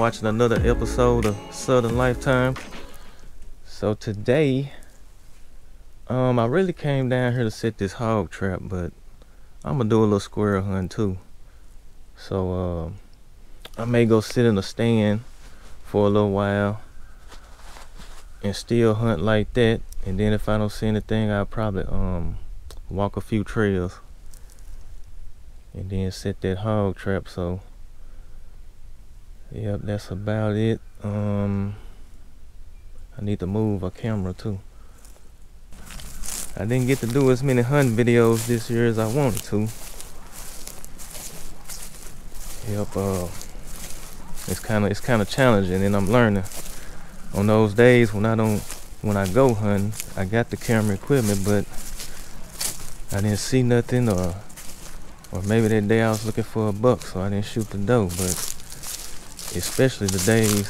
watching another episode of Southern Lifetime. So today, um, I really came down here to set this hog trap, but I'm gonna do a little squirrel hunt too. So uh, I may go sit in a stand for a little while and still hunt like that. And then if I don't see anything, I'll probably um walk a few trails and then set that hog trap. So yep, that's about it. Um, I need to move a camera too. I didn't get to do as many hunting videos this year as I wanted to. Yep, uh, it's kind of it's kind of challenging, and I'm learning. On those days when I don't, when I go hunting, I got the camera equipment, but I didn't see nothing, or or maybe that day I was looking for a buck, so I didn't shoot the doe. But especially the days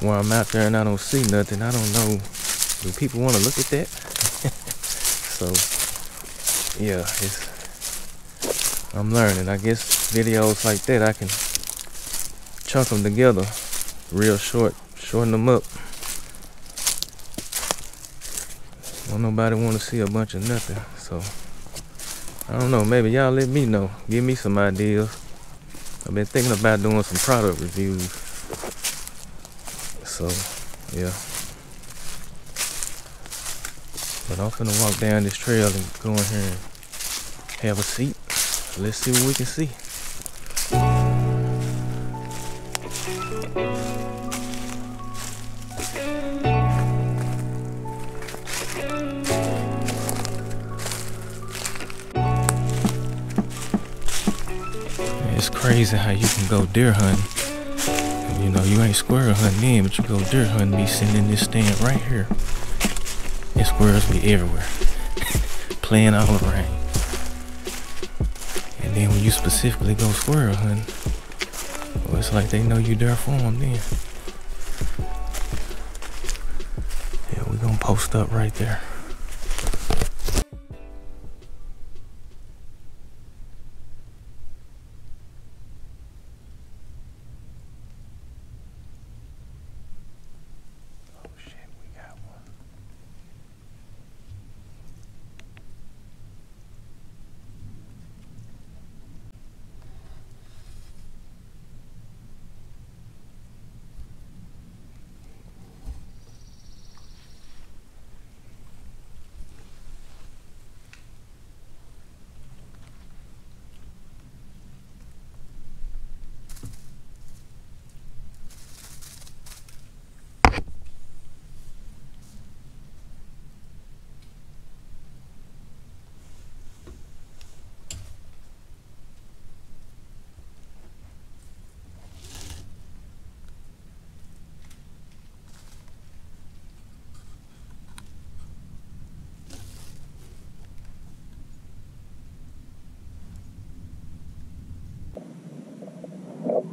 where I'm out there and I don't see nothing, I don't know. Do people want to look at that? so yeah, it's I'm learning. I guess videos like that I can chunk them together real short, shorten them up. Don't nobody want to see a bunch of nothing, so I don't know. Maybe y'all let me know. Give me some ideas. I've been thinking about doing some product reviews. So, yeah. But I'm finna walk down this trail and go in here and have a seat. Let's see what we can see. Crazy how you can go deer hunting. You know, you ain't squirrel hunting then, but you go deer hunting, be sitting in this stand right here. And squirrels be everywhere. Playing all around. And then when you specifically go squirrel hunting, well, it's like they know you there for them then. Yeah, we gonna post up right there.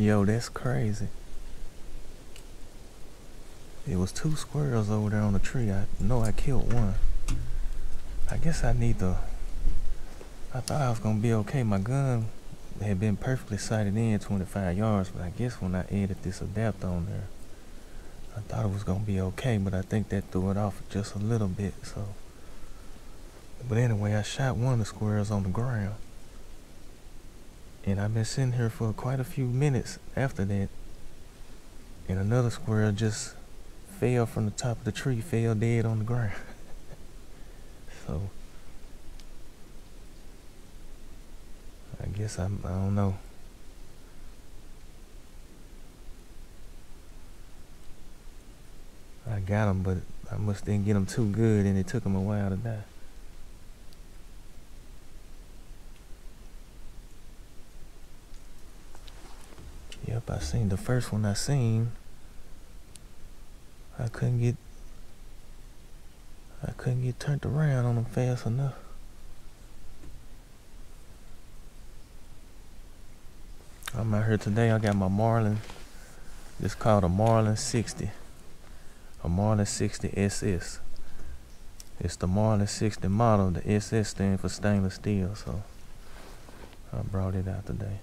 Yo, that's crazy. It was two squirrels over there on the tree. I know I killed one. I guess I need to. I thought I was gonna be okay. My gun had been perfectly sighted in 25 yards, but I guess when I added this adapter on there, I thought it was gonna be okay, but I think that threw it off just a little bit. So, but anyway, I shot one of the squirrels on the ground, and I've been sitting here for quite a few minutes after that, and another squirrel just fell from the top of the tree, fell dead on the ground. so. I guess I'm, I don't know. I got him but I must didn't get him too good, and it took him a while to die. Yep, I seen the first one I seen. I couldn't get I couldn't get turned around on them fast enough. I'm out here today. I got my Marlin. It's called a Marlin 60. A Marlin 60 SS. It's the Marlin 60 model. The SS stands for stainless steel. So I brought it out today.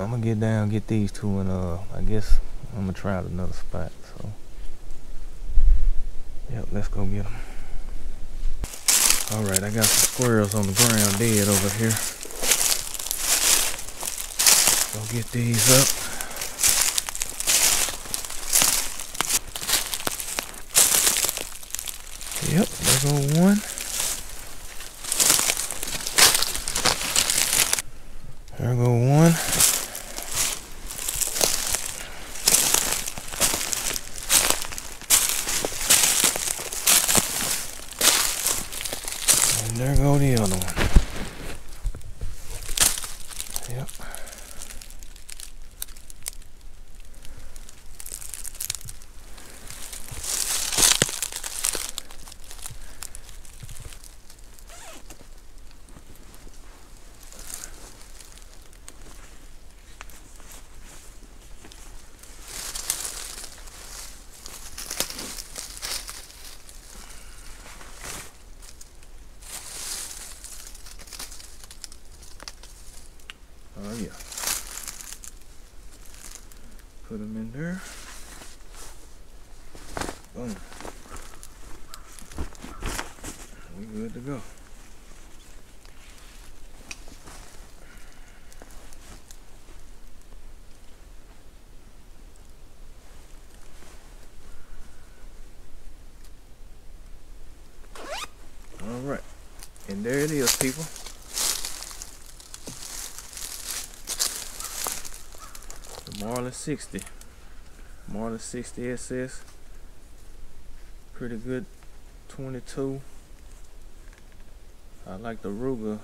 I'm gonna get down, get these two, and uh, I guess I'm gonna try out another spot. So, yep, let's go get them. All right, I got some squirrels on the ground dead over here. Go get these up. Yep, there's go one. There go one. And there go the other one. Yep. Oh yeah. Put them in there. Boom. We good to go. All right. And there it is, people. Marlin 60. Marlin 60 SS. Pretty good 22. I like the Ruger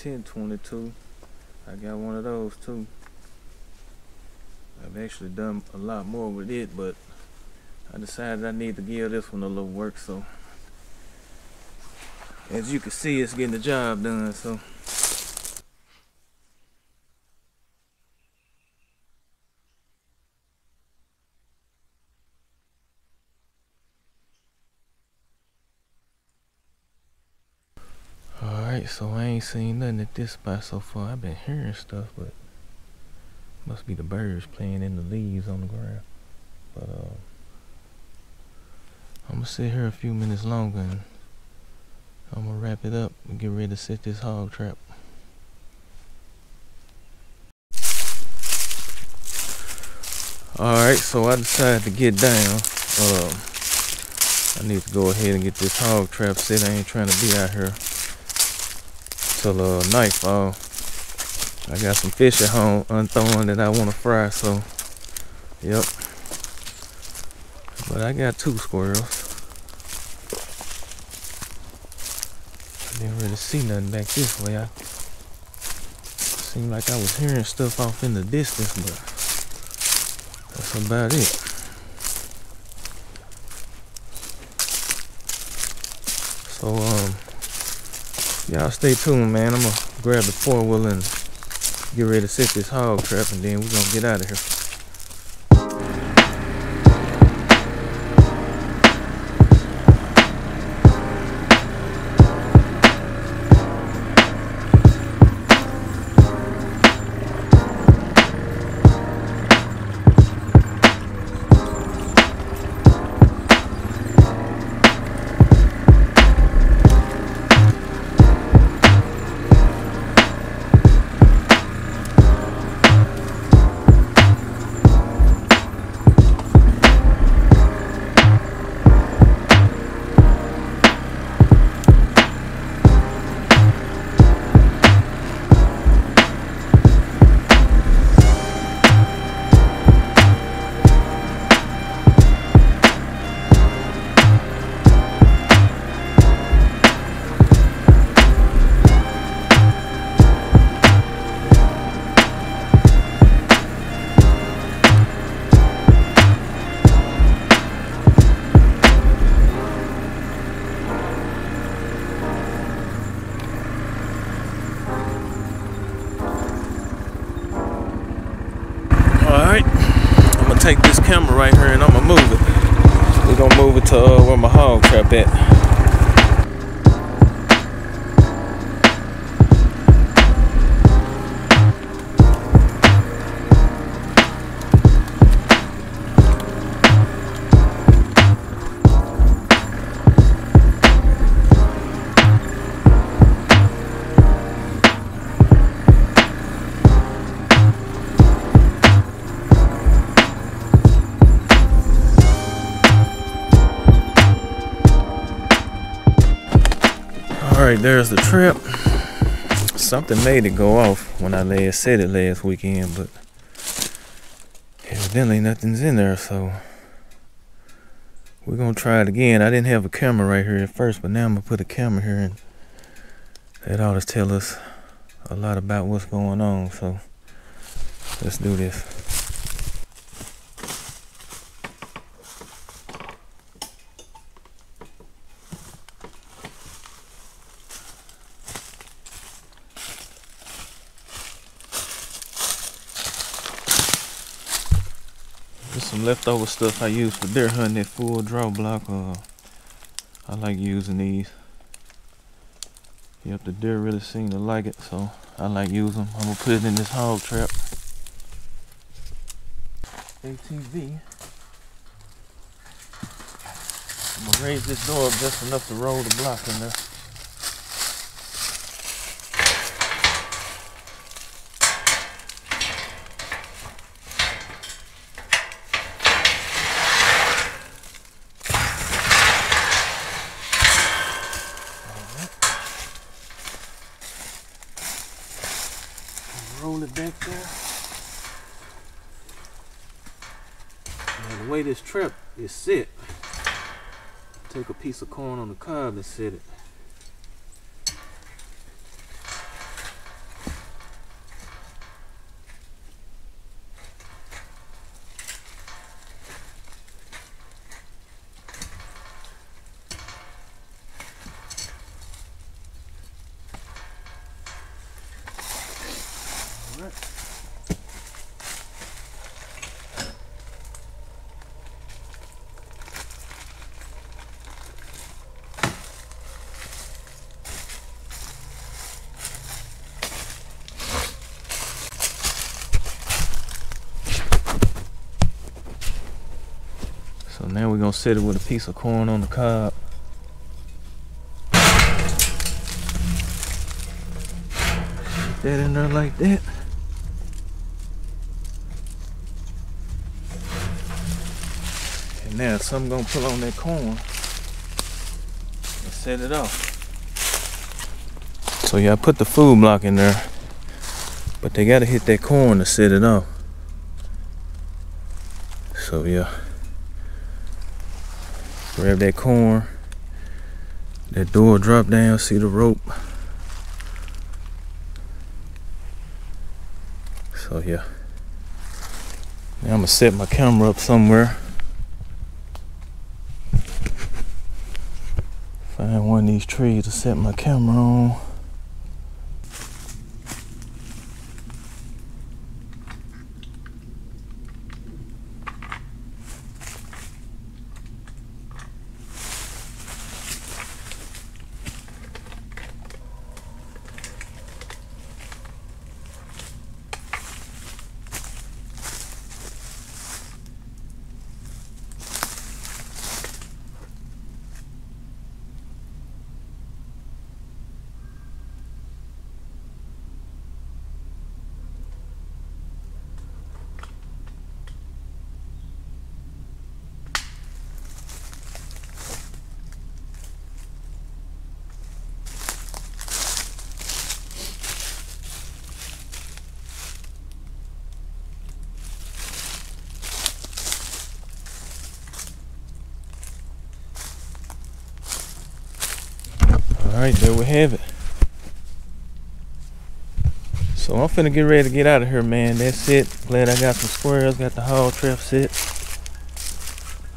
1022. I got one of those too. I've actually done a lot more with it, but I decided I need to give this one a little work, so as you can see, it's getting the job done, so. Alright, so I ain't seen nothing at this spot so far. I've been hearing stuff, but must be the birds playing in the leaves on the ground. But uh, I'm gonna sit here a few minutes longer and I'm gonna wrap it up and get ready to set this hog trap. Alright, so I decided to get down. Um, I need to go ahead and get this hog trap set. I ain't trying to be out here till knife nightfall. I got some fish at home unthrown that I want to fry, so yep. But I got two squirrels. I didn't really see nothing back this way. I seemed like I was hearing stuff off in the distance, but that's about it. So um Y'all stay tuned, man. I'm gonna grab the four wheel and get ready to set this hog trap, and then we're gonna get out of here. My hog right, there's the trip. Something made it go off when I last said it last weekend, but evidently nothing's in there, so we're gonna try it again. I didn't have a camera right here at first, but now I'm gonna put a camera here, and that ought to tell us a lot about what's going on. So let's do this. Some leftover stuff I use for deer hunting that full draw block. Uh, I like using these. Yep, the deer really seem to like it, so I like using them. I'm gonna put it in this hog trap. ATV. I'm gonna raise this door up just enough to roll the block in there. roll it Now the way this trap is set, take a piece of corn on the cob and set it. Alright. So now we're gonna set it with a piece of corn on the cob. Get that in there like that. And now some gonna pull on that corn and set it off. So yeah, I put the food block in there, but they gotta hit that corn to set it off. So yeah, grab that corn, that door drop down, see the rope. So yeah. Now I'm gonna set my camera up somewhere. Find one of these trees to set my camera on. All right, there we have it. So I'm finna get ready to get out of here, man. That's it. Glad I got some squirrels, got the hog trap set.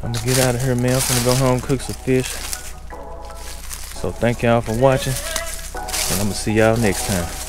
I'm gonna get out of here, man. I'm finna go home, cook some fish. So thank y'all for watching, and I'm gonna see y'all next time.